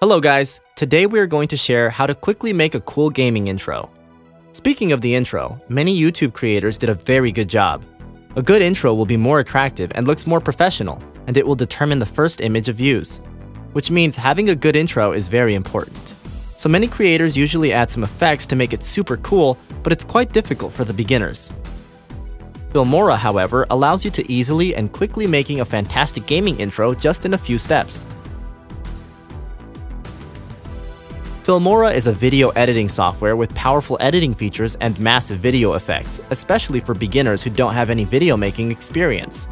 Hello guys, today we are going to share how to quickly make a cool gaming intro. Speaking of the intro, many YouTube creators did a very good job. A good intro will be more attractive and looks more professional, and it will determine the first image of views. Which means having a good intro is very important. So many creators usually add some effects to make it super cool, but it's quite difficult for the beginners. Filmora, however, allows you to easily and quickly making a fantastic gaming intro just in a few steps. Filmora is a video editing software with powerful editing features and massive video effects, especially for beginners who don't have any video making experience.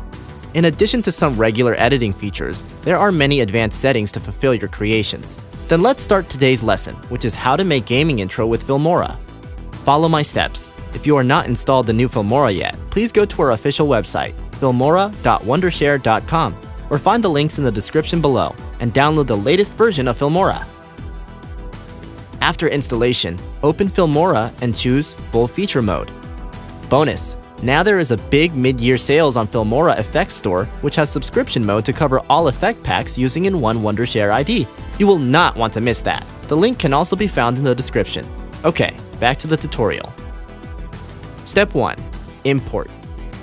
In addition to some regular editing features, there are many advanced settings to fulfill your creations. Then let's start today's lesson, which is how to make gaming intro with Filmora. Follow my steps. If you are not installed the new Filmora yet, please go to our official website, filmora.wondershare.com, or find the links in the description below and download the latest version of Filmora. After installation, open Filmora and choose Full Feature Mode. Bonus! Now there is a big mid-year sales on Filmora Effects Store, which has subscription mode to cover all effect packs using in one Wondershare ID. You will not want to miss that. The link can also be found in the description. Okay, back to the tutorial. Step 1. Import.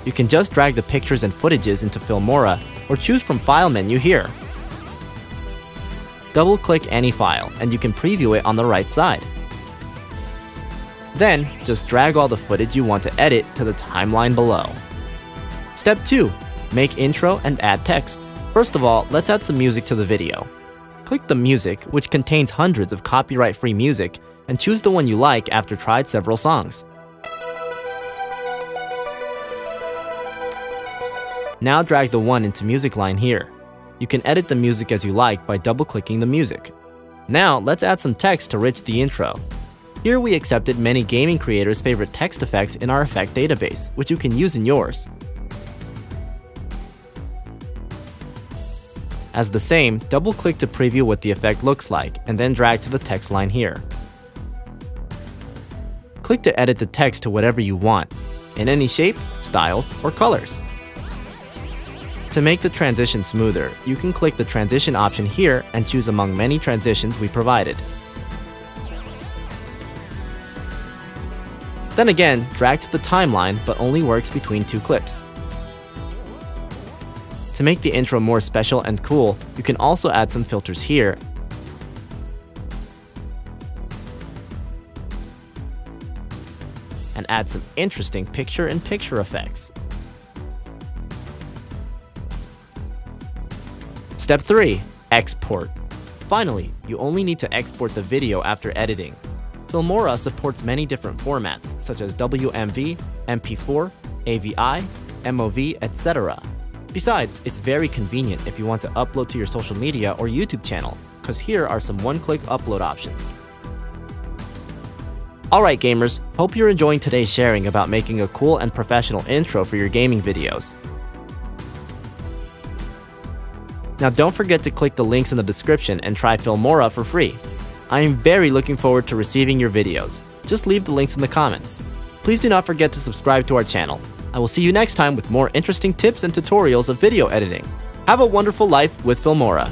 You can just drag the pictures and footages into Filmora or choose from File menu here. Double-click any file and you can preview it on the right side. Then, just drag all the footage you want to edit to the timeline below. Step 2. Make intro and add texts. First of all, let's add some music to the video. Click the music, which contains hundreds of copyright-free music, and choose the one you like after tried several songs. Now drag the one into music line here. You can edit the music as you like by double-clicking the music. Now let's add some text to rich the intro. Here we accepted many gaming creators' favorite text effects in our effect database, which you can use in yours. As the same, double-click to preview what the effect looks like, and then drag to the text line here. Click to edit the text to whatever you want, in any shape, styles, or colors. To make the transition smoother, you can click the transition option here and choose among many transitions we provided. Then again, drag to the timeline but only works between two clips. To make the intro more special and cool, you can also add some filters here and add some interesting picture-in-picture -picture effects. Step 3. Export. Finally, you only need to export the video after editing. Filmora supports many different formats such as WMV, MP4, AVI, MOV, etc. Besides, it's very convenient if you want to upload to your social media or YouTube channel, because here are some one-click upload options. Alright gamers, hope you're enjoying today's sharing about making a cool and professional intro for your gaming videos. Now don't forget to click the links in the description and try Filmora for free. I am very looking forward to receiving your videos. Just leave the links in the comments. Please do not forget to subscribe to our channel. I will see you next time with more interesting tips and tutorials of video editing. Have a wonderful life with Filmora.